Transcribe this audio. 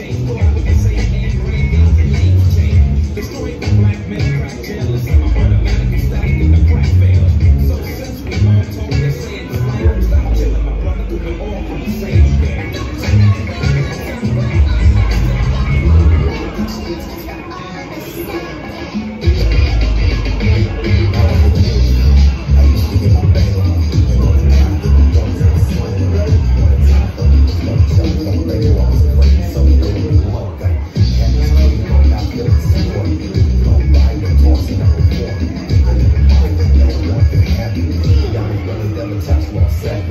Okay, upset.